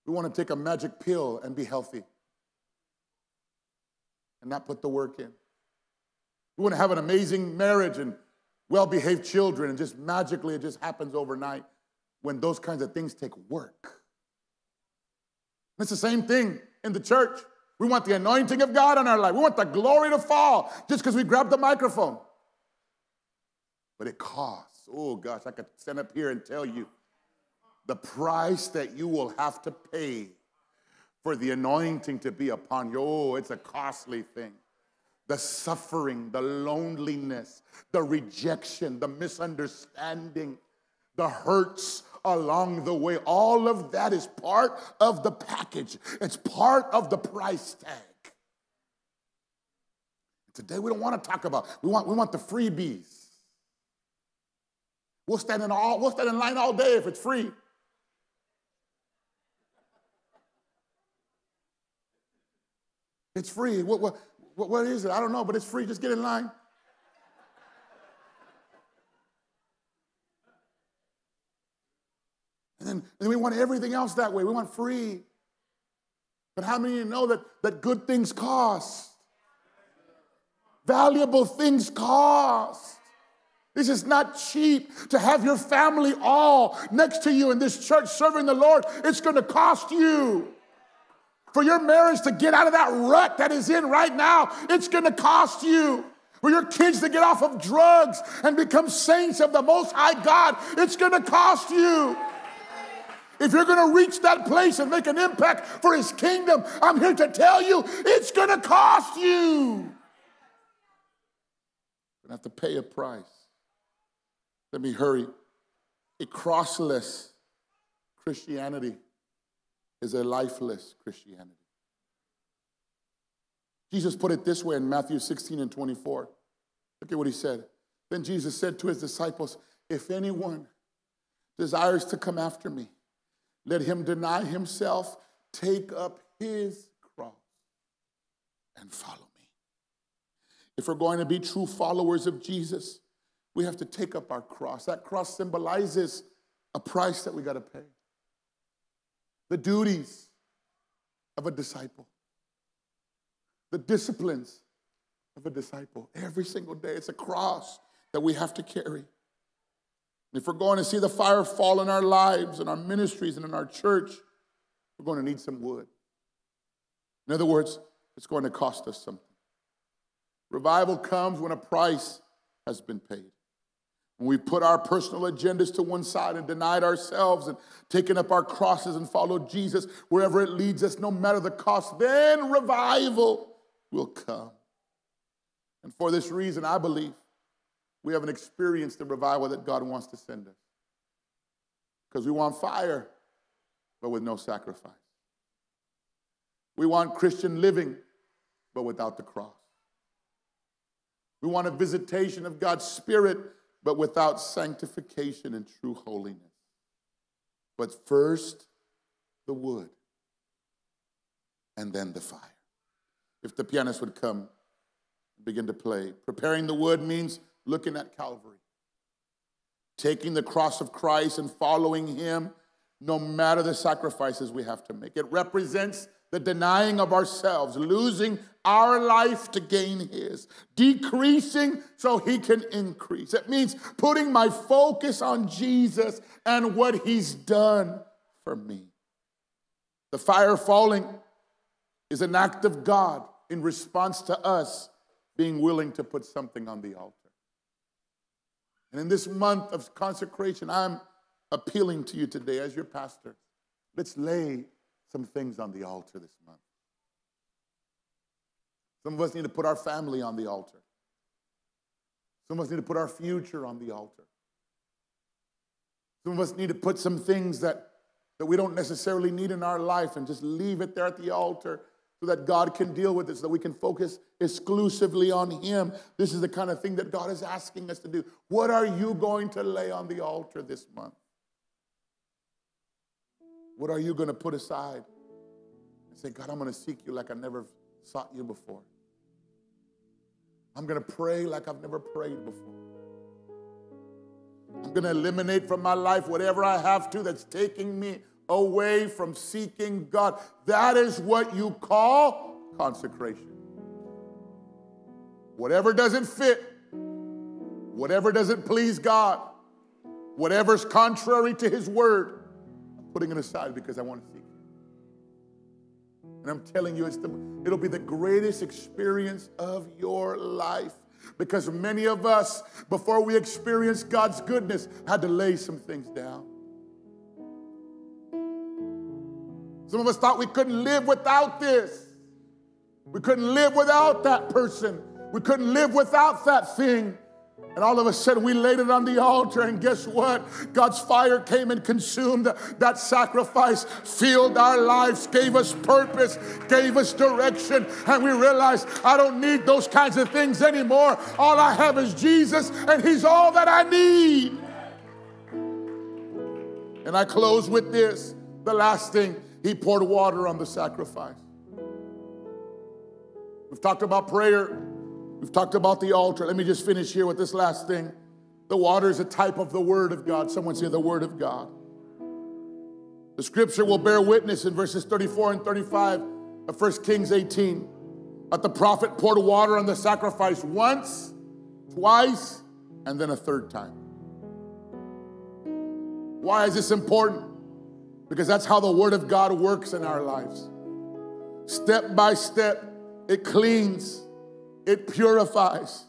We want to take a magic pill and be healthy and not put the work in. We want to have an amazing marriage and well behaved children, and just magically it just happens overnight when those kinds of things take work. It's the same thing in the church. We want the anointing of God on our life. We want the glory to fall just because we grabbed the microphone. But it costs. Oh gosh, I could stand up here and tell you the price that you will have to pay for the anointing to be upon you. Oh, it's a costly thing. The suffering, the loneliness, the rejection, the misunderstanding, the hurts along the way, all of that is part of the package. It's part of the price tag. Today we don't want to talk about, we want, we want the freebies. We'll stand in all, we'll stand in line all day if it's free. It's free. What, what, what is it? I don't know, but it's free. Just get in line. And then, and then we want everything else that way. We want free. But how many of you know that, that good things cost? Valuable things cost. This is not cheap to have your family all next to you in this church serving the Lord. It's going to cost you for your marriage to get out of that rut that is in right now, it's going to cost you. For your kids to get off of drugs and become saints of the Most High God, it's going to cost you. If you're going to reach that place and make an impact for His kingdom, I'm here to tell you it's going to cost you. You're going to have to pay a price. Let me hurry. A crossless Christianity is a lifeless Christianity. Jesus put it this way in Matthew 16 and 24. Look at what he said. Then Jesus said to his disciples, If anyone desires to come after me, let him deny himself, take up his cross, and follow me. If we're going to be true followers of Jesus, we have to take up our cross. That cross symbolizes a price that we got to pay the duties of a disciple, the disciplines of a disciple. Every single day, it's a cross that we have to carry. If we're going to see the fire fall in our lives, in our ministries, and in our church, we're going to need some wood. In other words, it's going to cost us something. Revival comes when a price has been paid. When we put our personal agendas to one side and denied ourselves and taken up our crosses and followed Jesus wherever it leads us, no matter the cost, then revival will come. And for this reason, I believe we haven't experienced the revival that God wants to send us. Because we want fire, but with no sacrifice. We want Christian living, but without the cross. We want a visitation of God's Spirit but without sanctification and true holiness. But first, the wood, and then the fire. if the pianist would come and begin to play. Preparing the wood means looking at Calvary, taking the cross of Christ and following Him no matter the sacrifices we have to make. It represents the denying of ourselves, losing our life to gain His, decreasing so He can increase. It means putting my focus on Jesus and what He's done for me. The fire falling is an act of God in response to us being willing to put something on the altar. And in this month of consecration, I'm appealing to you today as your pastor. Let's lay some things on the altar this month. Some of us need to put our family on the altar. Some of us need to put our future on the altar. Some of us need to put some things that, that we don't necessarily need in our life and just leave it there at the altar so that God can deal with it, so that we can focus exclusively on Him. This is the kind of thing that God is asking us to do. What are you going to lay on the altar this month? What are you going to put aside and say, God, I'm going to seek you like I never sought you before? I'm going to pray like I've never prayed before. I'm going to eliminate from my life whatever I have to that's taking me away from seeking God. That is what you call consecration. Whatever doesn't fit, whatever doesn't please God, whatever's contrary to His word, putting it aside because I want to seek. And I'm telling you, it's the, it'll be the greatest experience of your life. Because many of us, before we experienced God's goodness, had to lay some things down. Some of us thought we couldn't live without this. We couldn't live without that person. We couldn't live without that thing. And all of a sudden, we laid it on the altar, and guess what? God's fire came and consumed that sacrifice, filled our lives, gave us purpose, gave us direction, and we realized I don't need those kinds of things anymore. All I have is Jesus, and He's all that I need. And I close with this the last thing he poured water on the sacrifice. We've talked about prayer. We've talked about the altar. Let me just finish here with this last thing. The water is a type of the Word of God. Someone say the Word of God. The scripture will bear witness in verses 34 and 35 of 1 Kings 18 that the prophet poured water on the sacrifice once, twice, and then a third time. Why is this important? because that's how the Word of God works in our lives. Step by step, it cleans, it purifies,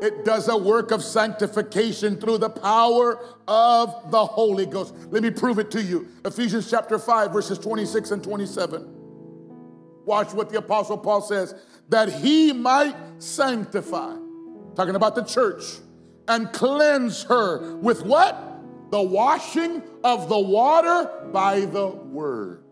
it does a work of sanctification through the power of the Holy Ghost. Let me prove it to you. Ephesians chapter 5, verses 26 and 27. Watch what the Apostle Paul says that he might sanctify, talking about the church, and cleanse her with what? the washing of the water by the word.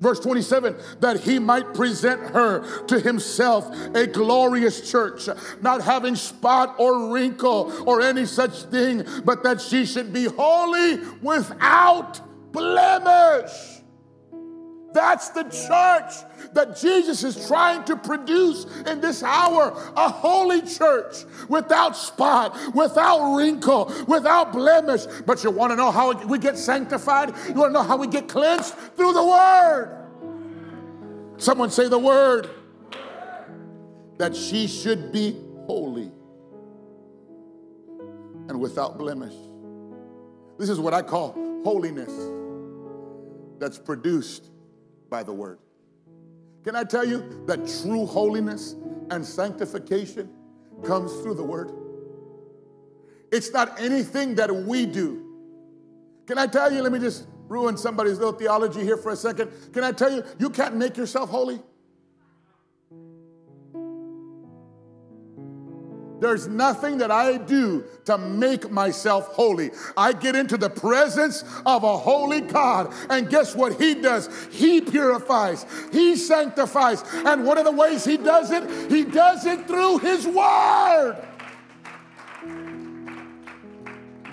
Verse 27 that he might present her to himself a glorious church, not having spot or wrinkle or any such thing, but that she should be holy without blemish. That's the church that Jesus is trying to produce in this hour a holy church without spot, without wrinkle, without blemish. But you want to know how we get sanctified? You want to know how we get cleansed? Through the Word. Someone say the Word. That she should be holy and without blemish. This is what I call holiness that's produced by the word. Can I tell you that true holiness and sanctification comes through the word? It's not anything that we do. Can I tell you, let me just ruin somebody's little theology here for a second. Can I tell you, you can't make yourself holy? There's nothing that I do to make myself holy. I get into the presence of a holy God, and guess what He does? He purifies, He sanctifies. And one of the ways He does it, He does it through His Word.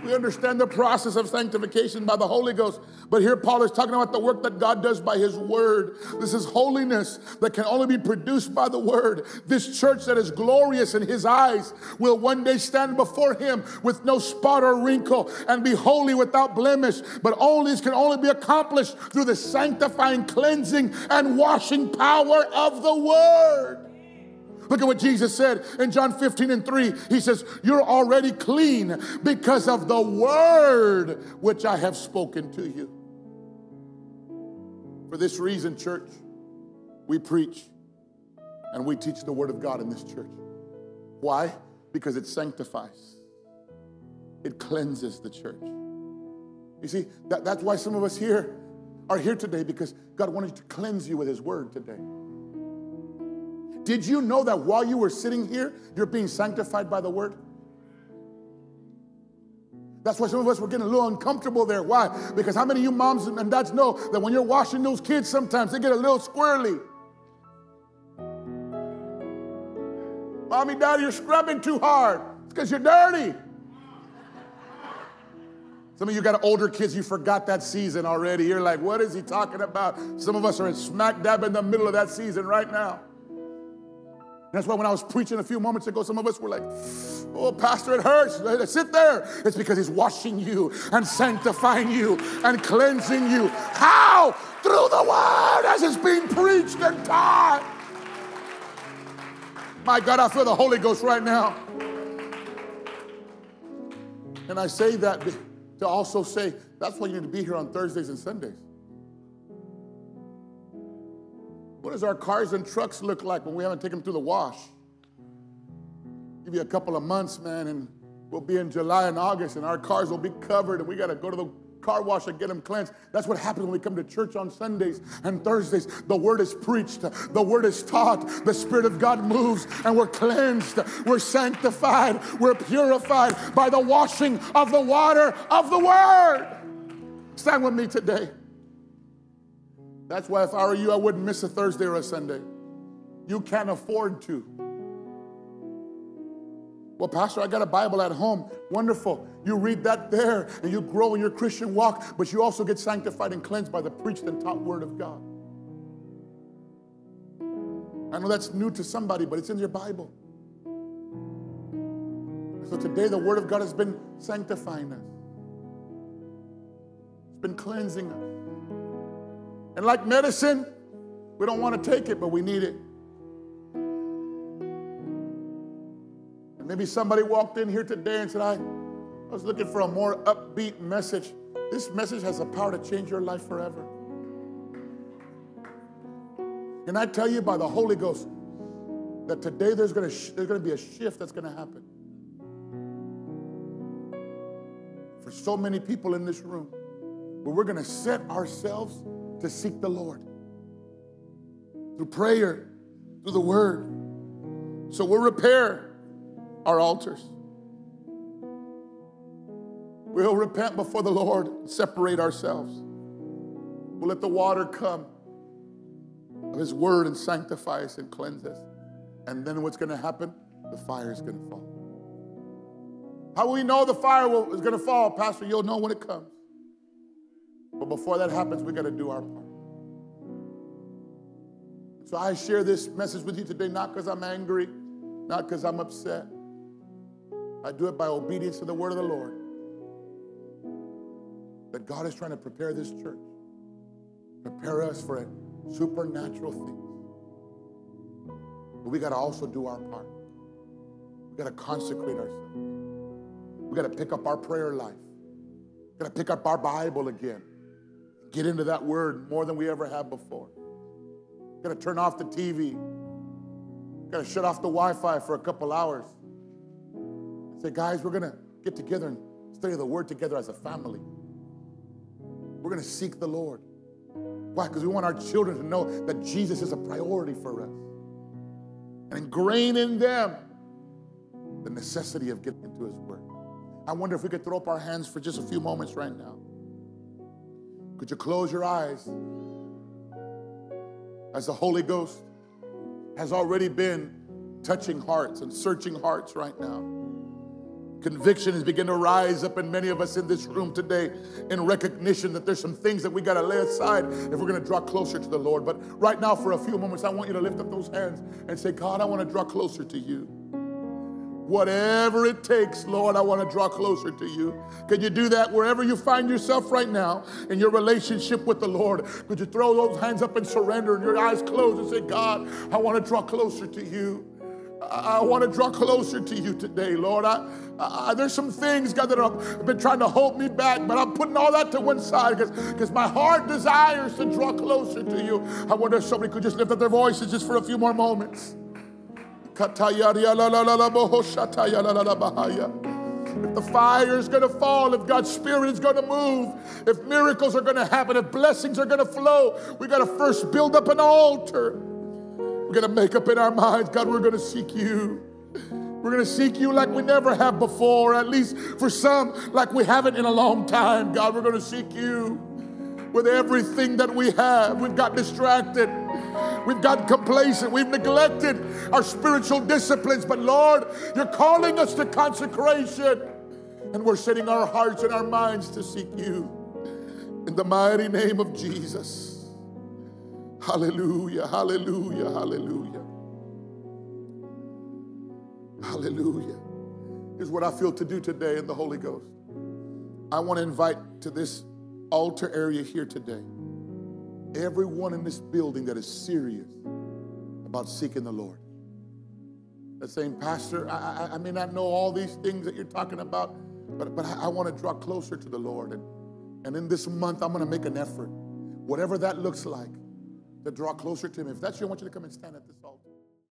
We understand the process of sanctification by the Holy Ghost. But here Paul is talking about the work that God does by his word. This is holiness that can only be produced by the word. This church that is glorious in his eyes will one day stand before him with no spot or wrinkle and be holy without blemish. But all this can only be accomplished through the sanctifying, cleansing, and washing power of the word. Look at what Jesus said in John 15 and 3. He says, You're already clean because of the word which I have spoken to you. For this reason, church, we preach and we teach the word of God in this church. Why? Because it sanctifies, it cleanses the church. You see, that, that's why some of us here are here today because God wanted to cleanse you with His word today. Did you know that while you were sitting here, you're being sanctified by the word? That's why some of us were getting a little uncomfortable there. Why? Because how many of you moms and dads know that when you're washing those kids, sometimes they get a little squirrely? Mommy, daddy, you're scrubbing too hard. It's because you're dirty. Some of you got older kids, you forgot that season already. You're like, what is he talking about? Some of us are smack dab in the middle of that season right now. That's why when I was preaching a few moments ago, some of us were like, oh, Pastor, it hurts. Sit there. It's because He's washing you and sanctifying you and cleansing you. How? Through the Word as it's being preached and taught. My God, I feel the Holy Ghost right now. And I say that to also say that's why you need to be here on Thursdays and Sundays. Does our cars and trucks look like when we haven't taken them through the wash? Give you a couple of months, man, and we'll be in July and August, and our cars will be covered, and we got to go to the car wash and get them cleansed. That's what happens when we come to church on Sundays and Thursdays. The word is preached, the word is taught, the Spirit of God moves, and we're cleansed, we're sanctified, we're purified by the washing of the water of the word. Stand with me today. That's why if I were you, I wouldn't miss a Thursday or a Sunday. You can't afford to. Well, Pastor, I got a Bible at home. Wonderful. You read that there and you grow in your Christian walk, but you also get sanctified and cleansed by the preached and taught Word of God. I know that's new to somebody, but it's in your Bible. So today, the Word of God has been sanctifying us, it's been cleansing us. And like medicine, we don't want to take it, but we need it. And maybe somebody walked in here today and said, I, I was looking for a more upbeat message. This message has the power to change your life forever. And I tell you by the Holy Ghost that today there's going to, there's going to be a shift that's going to happen. For so many people in this room, where we're going to set ourselves to seek the Lord through prayer, through the word. So we'll repair our altars. We'll repent before the Lord separate ourselves. We'll let the water come of His word and sanctify us and cleanse us. And then what's going to happen? The fire is going to fall. How will we know the fire will, is going to fall, Pastor? You'll know when it comes. But before that happens, we got to do our part. So I share this message with you today, not because I'm angry, not because I'm upset. I do it by obedience to the word of the Lord. That God is trying to prepare this church, prepare us for a supernatural things. But we got to also do our part. We got to consecrate ourselves. We got to pick up our prayer life. We got to pick up our Bible again get into that word more than we ever have before. Got to turn off the TV. Got to shut off the Wi Fi for a couple hours. Say, guys, we're going to get together and study the word together as a family. We're going to seek the Lord. Why? Because we want our children to know that Jesus is a priority for us. And ingrain in them the necessity of getting into His Word. I wonder if we could throw up our hands for just a few moments right now. Could you close your eyes as the Holy Ghost has already been touching hearts and searching hearts right now? Conviction is beginning to rise up in many of us in this room today in recognition that there's some things that we got to lay aside if we're going to draw closer to the Lord. But right now, for a few moments, I want you to lift up those hands and say, God, I want to draw closer to you. Whatever it takes, Lord, I want to draw closer to you. Can you do that wherever you find yourself right now in your relationship with the Lord? Could you throw those hands up and surrender and your eyes closed and say, God, I want to draw closer to you. I, want to draw closer to you today, Lord. I, I, there's some things, God, that have been trying to hold me back, but I'm putting all that to one side because my heart desires to draw closer to you. I wonder if somebody could just lift up their voices just for a few more moments. If the fire is going to fall, if God's Spirit is going to move, if miracles are going to happen, if blessings are going to flow, we got to first build up an altar. We're going to make up in our minds, God, we're going to seek you. We're going to seek you like we never have before, at least for some, like we haven't in a long time. God, we're going to seek you with everything that we have. We've got distracted. We've gotten complacent. We've neglected our spiritual disciplines. But Lord, you're calling us to consecration. And we're setting our hearts and our minds to seek you. In the mighty name of Jesus. Hallelujah, hallelujah, hallelujah. Hallelujah. Here's what I feel to do today in the Holy Ghost. I want to invite to this altar area here today everyone in this building that is serious about seeking the Lord. That saying, Pastor, I, I, I may not know all these things that you're talking about, but, but I, I want to draw closer to the Lord. And, and in this month, I'm going to make an effort, whatever that looks like to draw closer to Him. If that's you, I want you to come and stand at this.